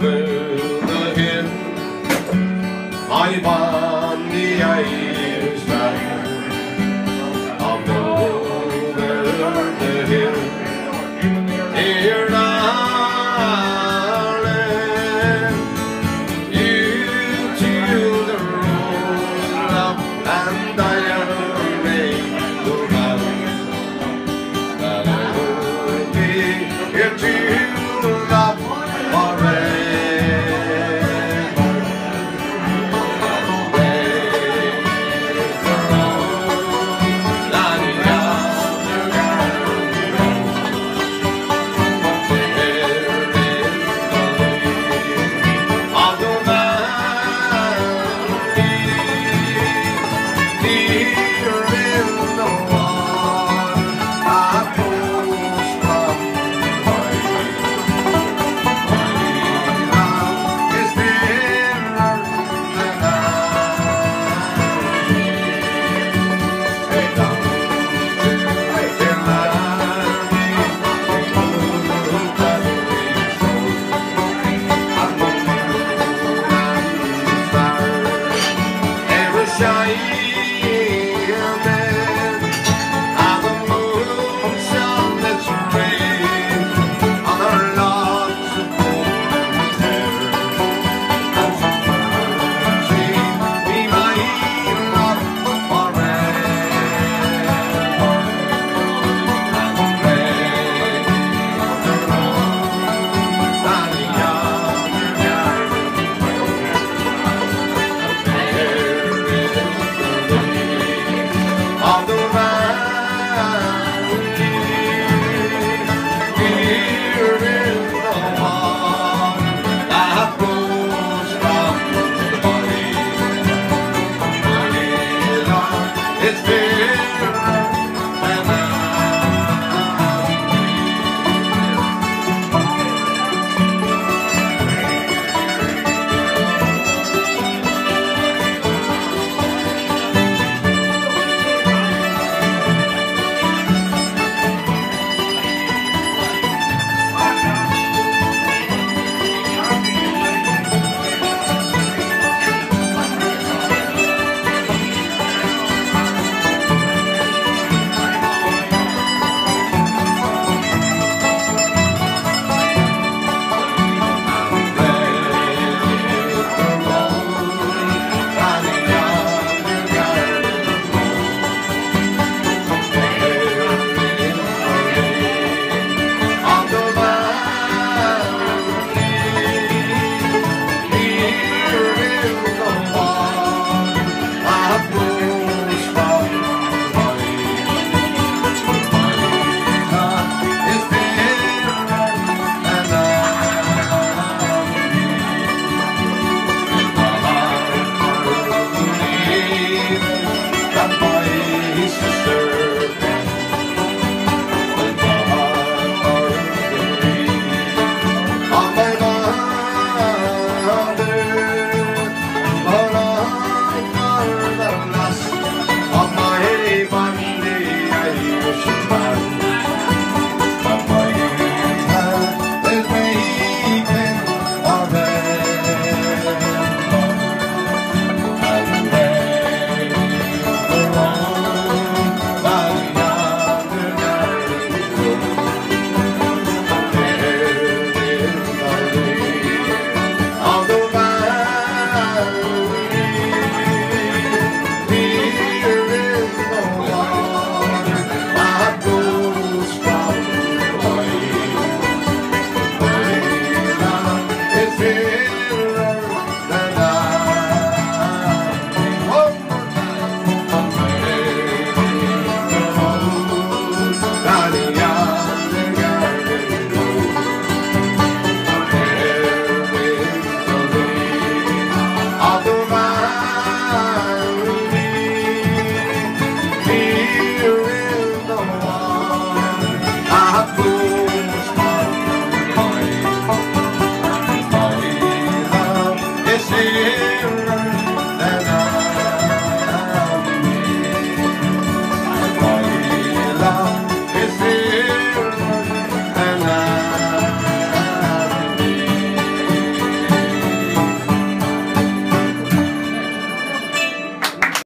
over. It's been